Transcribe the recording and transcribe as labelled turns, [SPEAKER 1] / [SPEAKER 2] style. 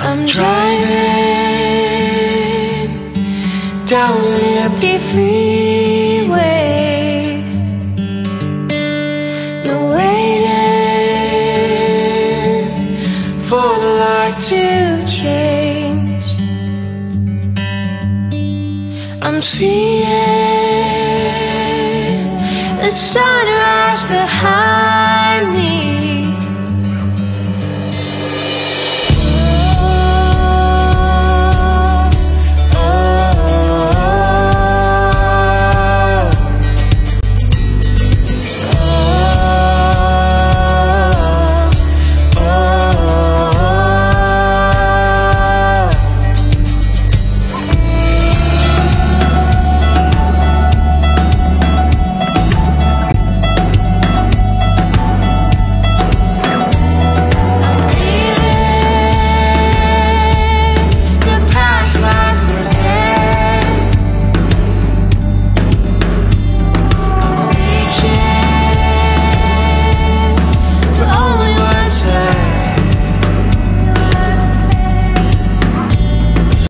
[SPEAKER 1] I'm driving down an empty freeway. No waiting for the light to change. I'm seeing the sunrise behind me.